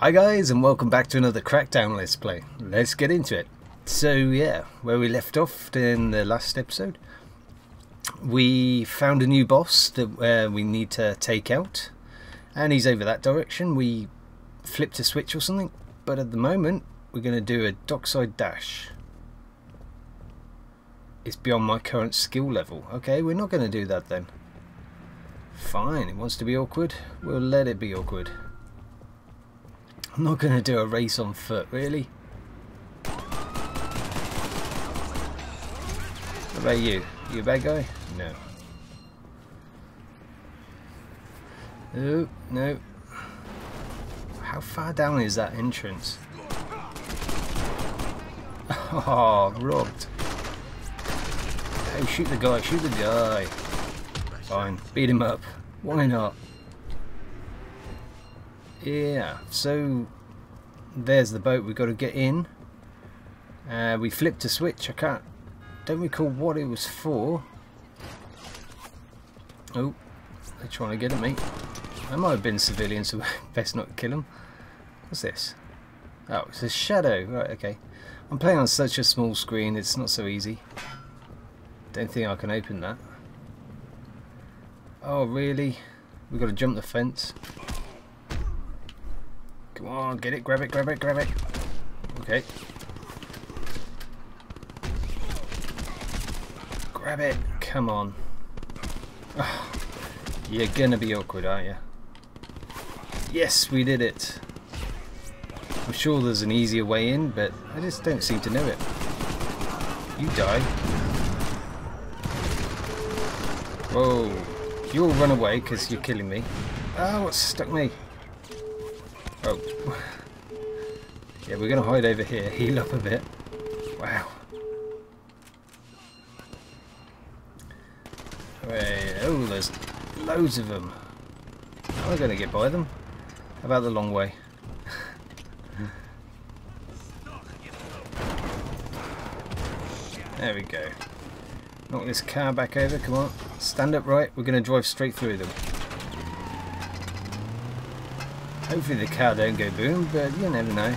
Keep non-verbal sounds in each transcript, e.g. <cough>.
Hi guys and welcome back to another Crackdown Let's Play. Let's get into it. So yeah, where we left off in the last episode, we found a new boss that uh, we need to take out and he's over that direction. We flipped a switch or something, but at the moment we're going to do a dockside dash. It's beyond my current skill level. Okay, we're not going to do that then. Fine, it wants to be awkward. We'll let it be awkward. I'm not going to do a race on foot, really. What about you? You a bad guy? No. No, no. How far down is that entrance? <laughs> Oh, robbed. Oh, shoot the guy, shoot the guy. Fine, beat him up. Why not? Yeah, so there's the boat we've got to get in. Uh, we flipped a switch, I can't, don't recall what it was for. Oh, they're trying to get at me. I might have been civilians, <laughs> so best not kill them. What's this? Oh, it's a shadow. Right, okay. I'm playing on such a small screen, it's not so easy. Don't think I can open that. Oh, really? We've got to jump the fence. Come on, get it, grab it, grab it, grab it. Okay. Grab it, come on. Oh, <sighs> you're gonna be awkward, aren't you? Yes, we did it. I'm sure there's an easier way in, but I just don't seem to know it. You die. Whoa. You'll run away because you're killing me. Ah, oh, what stuck me? Oh. Yeah, we're going to hide over here, <laughs> heal up a bit. Wow. Wait, oh, there's loads of them. How am I going to get by them? How about the long way? there we go. Knock this car back over, come on. Stand up right, we're going to drive straight through them. Hopefully the car don't go boom, but you never know.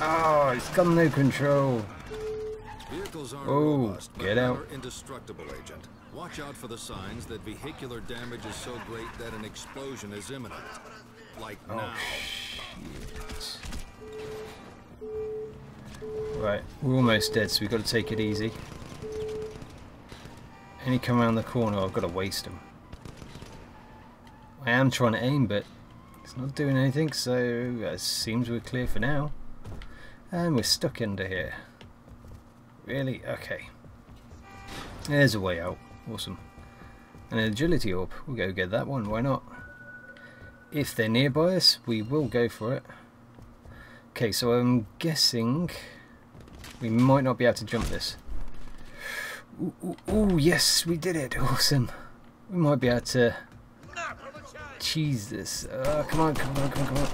Oh, it's got no control. Vehicles are Oh, robust, get out. indestructible, Agent. Watch out for the signs that vehicular damage is so great that an explosion is imminent. Like Oh, now. shit. Right, we're almost dead, so we've got to take it easy. Any come around the corner, I've got to waste them. I am trying to aim, but it's not doing anything, so uh, it seems we're clear for now. And we're stuck under here. Really? Okay. There's a way out. Awesome. An agility orb. We'll go get that one, why not? If they're nearby us, we will go for it. Okay, so I'm guessing we might not be able to jump this. Ooh, yes, we did it. Awesome. We might be able to cheese this. Uh, come on, come on, come on, come on.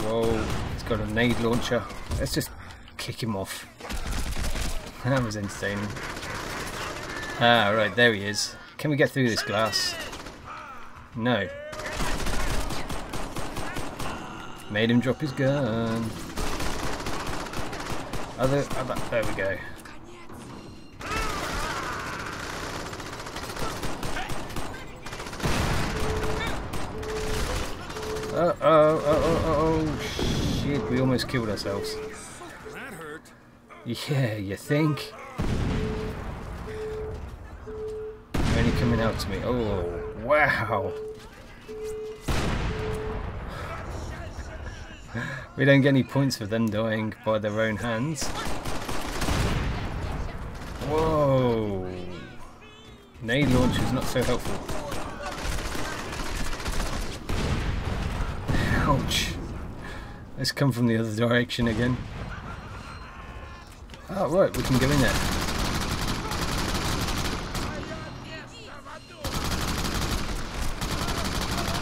Whoa, it's got a nade launcher. Let's just kick him off. That was entertaining. Ah, right, there he is. Can we get through this glass? No. Made him drop his gun. Other, other, there we go. Uh oh, oh, oh, oh, oh, shit, we almost killed ourselves. Yeah, you think? Only coming out to me. Oh, wow. We don't get any points for them dying by their own hands. Whoa. Nade launch is not so helpful. Let's come from the other direction again. Oh, right, we can go in there.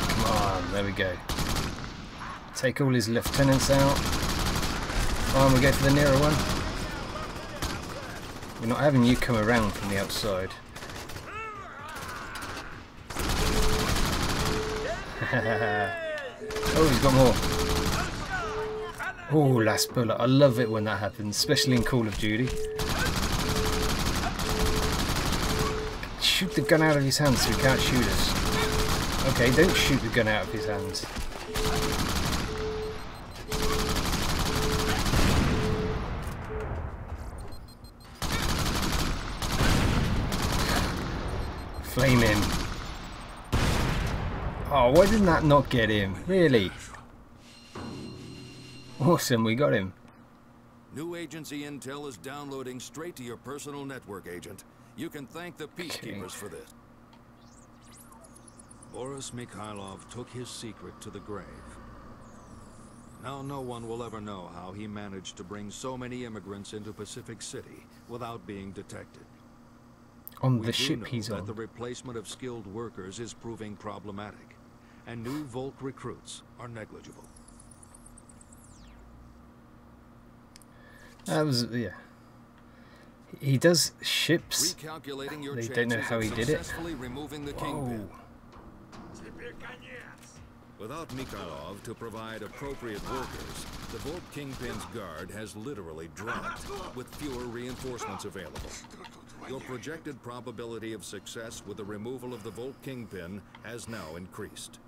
Come on, there we go. Take all his lieutenants out. Come on, we go for the nearer one. We're not having you come around from the outside. <laughs> Oh, he's got more. Oh, last bullet. I love it when that happens, especially in Call of Duty. Shoot the gun out of his hands so he can't shoot us. Okay, don't shoot the gun out of his hands. Flame him. Oh, why didn't that not get him? Really? Awesome, we got him. New agency intel is downloading straight to your personal network, Agent. You can thank the peacekeepers for this. Boris Mikhailov took his secret to the grave. Now no one will ever know how he managed to bring so many immigrants into Pacific City without being detected. On We the ship know he's that on. the replacement of skilled workers is proving problematic, and new Volk recruits are negligible. That was, yeah. He does ships. They don't know how he did it. removing the Whoa. Without Mikhailov to provide appropriate workers, the Volk Kingpin's guard has literally dropped, with fewer reinforcements available. Your projected probability of success with the removal of the Volk Kingpin has now increased.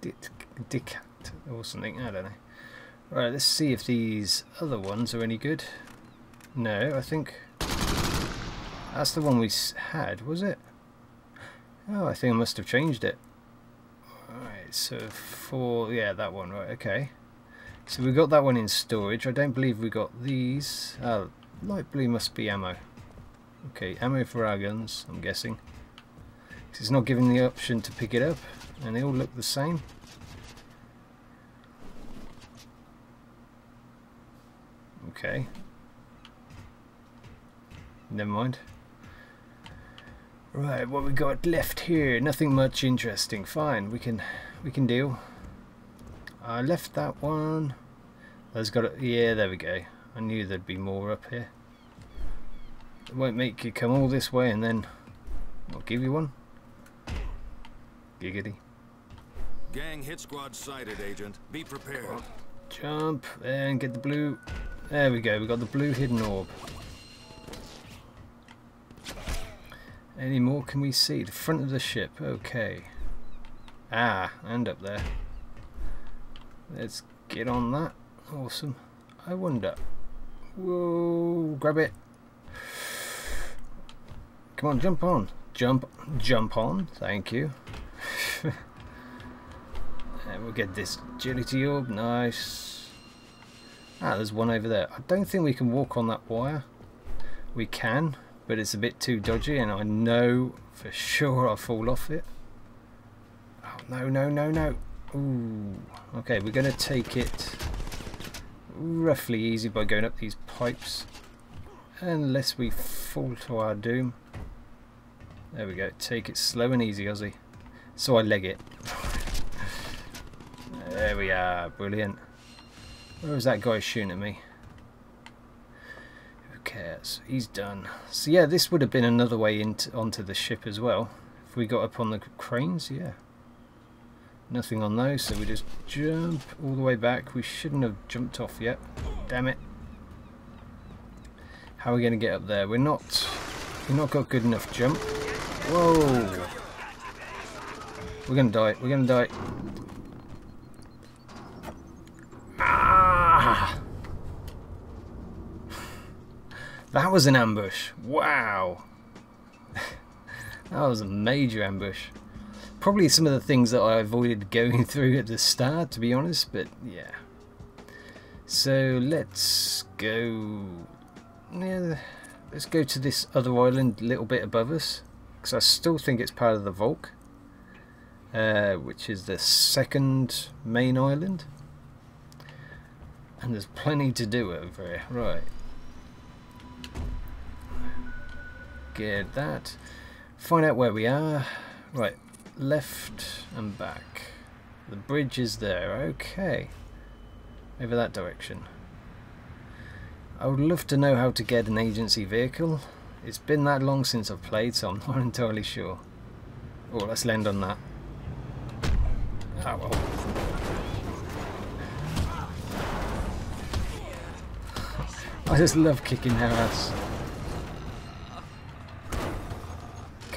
Dic- Decat or something, I don't know. Right, let's see if these other ones are any good. No, I think that's the one we had, was it? Oh, I think I must have changed it. Alright, so for, yeah, that one, right, okay. So we got that one in storage. I don't believe we got these. Oh, light blue must be ammo. Okay, ammo for our guns, I'm guessing. It's not giving the option to pick it up, and they all look the same. Okay. Never mind. Right, what we got left here? Nothing much interesting. Fine, we can we can deal. I left that one. There's got a, yeah, there we go. I knew there'd be more up here. It won't make you come all this way and then I'll give you one. Giggity. Gang hit squad sighted, Agent. Be prepared. Jump and get the blue. There we go. We got the blue hidden orb. Any more can we see? The front of the ship. Okay. Ah, and up there. Let's get on that. Awesome. I wonder. Whoa! Grab it. Come on, jump on. Jump, jump on. Thank you. <laughs> And we'll get this agility orb. Nice. Ah, there's one over there. I don't think we can walk on that wire. We can, but it's a bit too dodgy, and I know for sure I'll fall off it. Oh, no, no, no, no. Ooh. Okay, we're going to take it roughly easy by going up these pipes. Unless we fall to our doom. There we go. Take it slow and easy, Ozzy. So I leg it. <laughs> There we are, brilliant. Where was that guy shooting at me? Who cares? He's done. So yeah, this would have been another way into onto the ship as well. If we got up on the cranes, yeah. Nothing on those, so we just jump all the way back. We shouldn't have jumped off yet. Damn it. How are we going to get up there? We're not... We've not got good enough jump. Whoa! We're going to die. We're going to die. Ah! That was an ambush. Wow. <laughs> that was a major ambush. Probably some of the things that I avoided <laughs> going through at the start, to be honest, but yeah. So let's go. Yeah, let's go to this other island a little bit above us, because I still think it's part of the Volk, uh, which is the second main island. And there's plenty to do over here. Right. Get that. Find out where we are. Right. Left and back. The bridge is there. Okay. Over that direction. I would love to know how to get an agency vehicle. It's been that long since I've played, so I'm <laughs> not entirely sure. Oh, let's land on that. Oh, well. <laughs> I just love kicking their ass.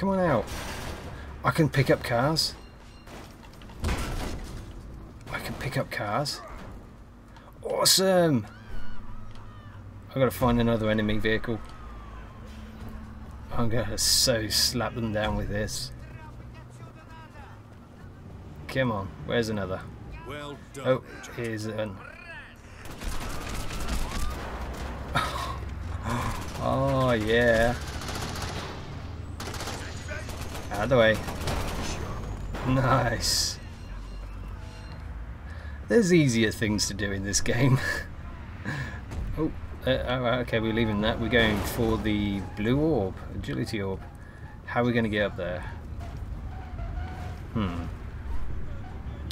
Come on out. I can pick up cars. I can pick up cars. Awesome! I've got to find another enemy vehicle. I'm going to so slap them down with this. Come on, where's another? Well oh, done, Oh, here's an. <laughs> Oh yeah. Out of the way. Nice. There's easier things to do in this game. <laughs> oh, uh, okay, we're leaving that. We're going for the blue orb, agility orb. How are we going to get up there? Hmm.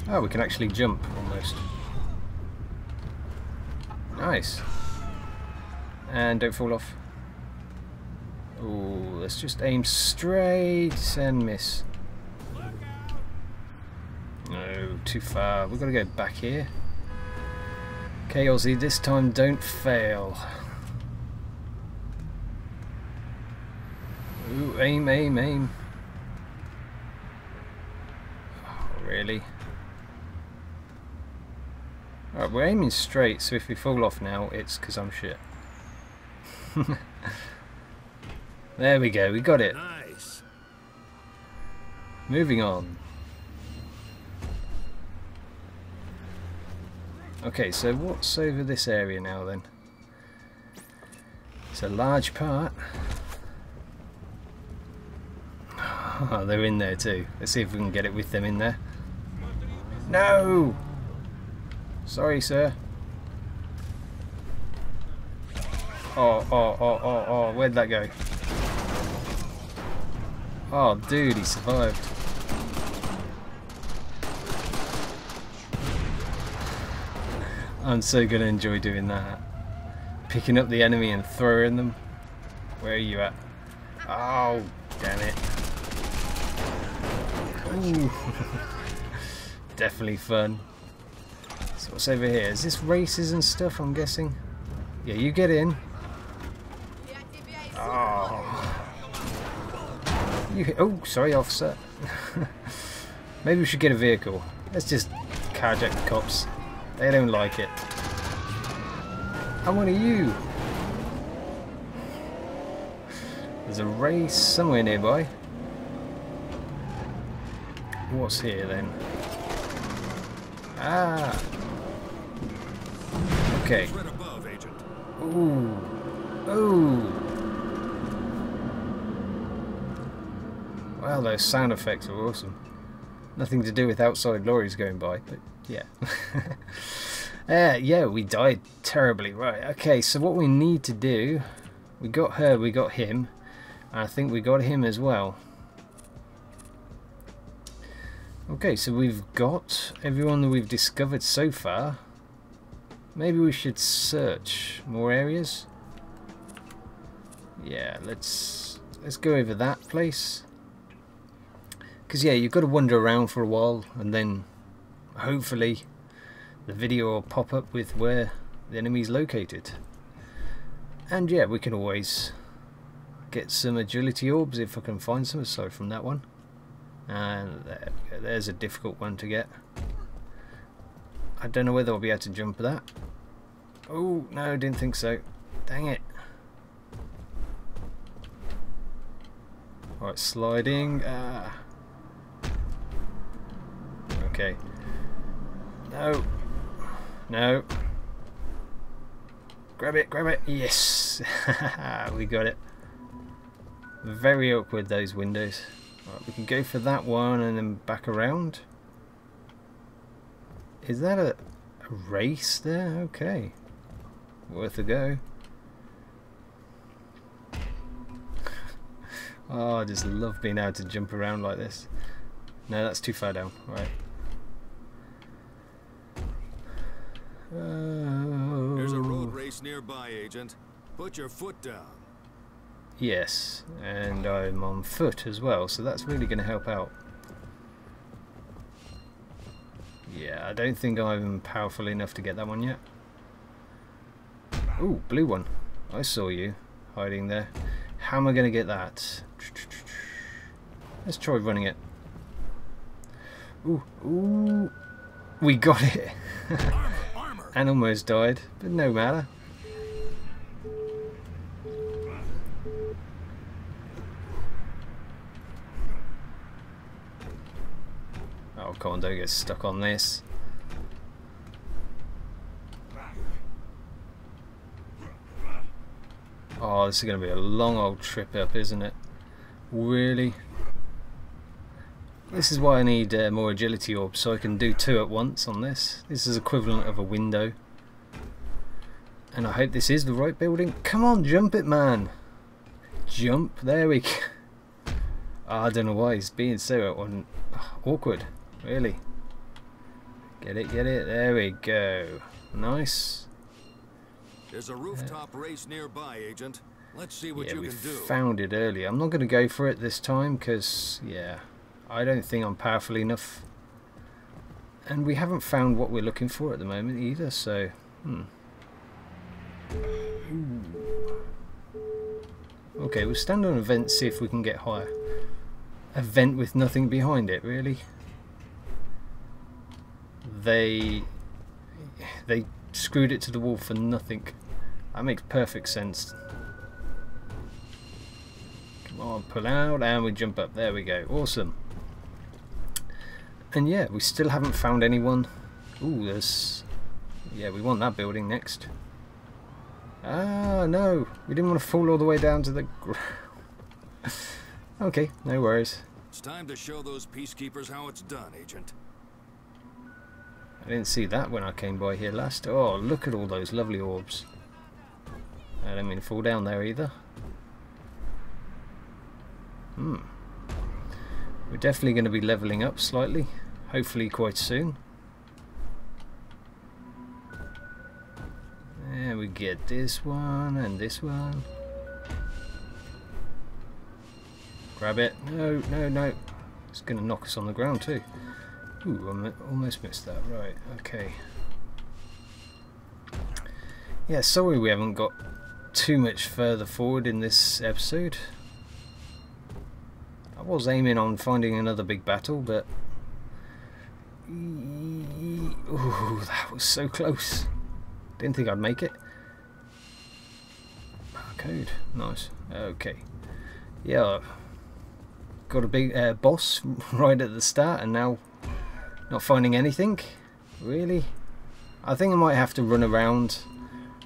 Oh, we can actually jump almost. Nice. And don't fall off. Oh, let's just aim straight and miss. No, too far. We've got to go back here. Okay, Ozzy, this time don't fail. Ooh, aim, aim, aim. Oh, really? Alright, we're aiming straight, so if we fall off now, it's because I'm shit. <laughs> there we go, we got it. Nice. Moving on. Okay, so what's over this area now then? It's a large part. <laughs> Oh, they're in there too. Let's see if we can get it with them in there. No! Sorry, sir. Oh, oh, oh, oh, oh, where'd that go? Oh, dude, he survived. I'm so gonna enjoy doing that. Picking up the enemy and throwing them. Where are you at? Oh, damn it. <laughs> Definitely fun. So what's over here? Is this races and stuff, I'm guessing? Yeah, you get in. You, oh, sorry, officer. <laughs> Maybe we should get a vehicle. Let's just carjack the cops. They don't like it. How one are you? There's a race somewhere nearby. What's here then? Ah. Okay. Ooh. Ooh. Wow, those sound effects are awesome. Nothing to do with outside lorries going by, but yeah. <laughs> uh, yeah, we died terribly. Right, okay, so what we need to do... We got her, we got him. And I think we got him as well. Okay, so we've got everyone that we've discovered so far. Maybe we should search more areas. Yeah, let's let's go over that place. Because yeah, you've got to wander around for a while, and then hopefully the video will pop up with where the enemy's located. And yeah, we can always get some agility orbs if I can find some aside from that one. And there there's a difficult one to get. I don't know whether I'll be able to jump that. Oh, no, didn't think so. Dang it. Alright, sliding. Ah. Okay. No. No. Grab it, grab it. Yes. <laughs> we got it. Very awkward, those windows. Right, we can go for that one and then back around. Is that a, a race there? Okay. Worth a go. <laughs> oh, I just love being able to jump around like this. No, that's too far down. Right. There's a road Oh. Nearby, Agent. Put your foot down. Yes, and I'm on foot as well, so that's really going to help out. Yeah, I don't think I'm powerful enough to get that one yet. Ooh, blue one. I saw you hiding there. How am I going to get that? Let's try running it. Ooh, ooh. We got it. <laughs> and almost died, but no matter. Oh, come don't get stuck on this. Oh, this is going to be a long old trip up, isn't it? Really? This is why I need uh, more agility orbs, so I can do two at once on this. This is equivalent of a window. And I hope this is the right building. Come on, jump it, man! Jump, there we go. Oh, <laughs> I don't know why he's being so awkward, really. Get it, get it, there we go. Nice. There's a rooftop uh, race nearby, Agent. Let's see what yeah, you we can do. found it earlier. I'm not going to go for it this time because, yeah, I don't think I'm powerful enough. And we haven't found what we're looking for at the moment either, so, hmm. Okay, we'll stand on a vent, see if we can get higher. A vent with nothing behind it, really? They... They screwed it to the wall for nothing. That makes perfect sense. Come on, pull out, and we jump up. There we go. Awesome. And yeah, we still haven't found anyone. Ooh, there's... Yeah, we want that building next. Ah, no. We didn't want to fall all the way down to the ground. <laughs> okay, no worries. It's time to show those peacekeepers how it's done, Agent. I didn't see that when I came by here last. Oh, look at all those lovely orbs. I don't mean to fall down there either. Hmm. We're definitely going to be levelling up slightly. Hopefully quite soon. There we get this one and this one. Grab it. No, no, no. It's going to knock us on the ground too. Ooh, I almost missed that. Right, okay. Yeah, sorry we haven't got too much further forward in this episode. I was aiming on finding another big battle, but... Ooh, that was so close. Didn't think I'd make it. Code, nice. Okay. Yeah, got a big uh, boss <laughs> right at the start, and now not finding anything, really. I think I might have to run around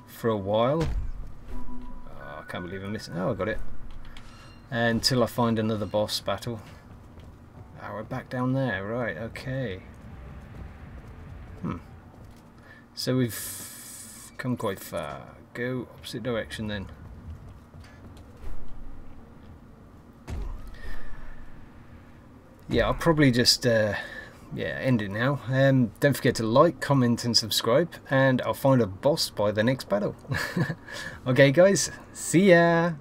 for a while. Oh, I can't believe I'm it. Oh, I got it. Until I find another boss battle. Oh, we're back down there. Right, okay. Hmm. So we've come quite far. Go opposite direction then. Yeah, I'll probably just... Uh, yeah, end it now. Um, don't forget to like, comment and subscribe and I'll find a boss by the next battle. <laughs> okay guys, see ya!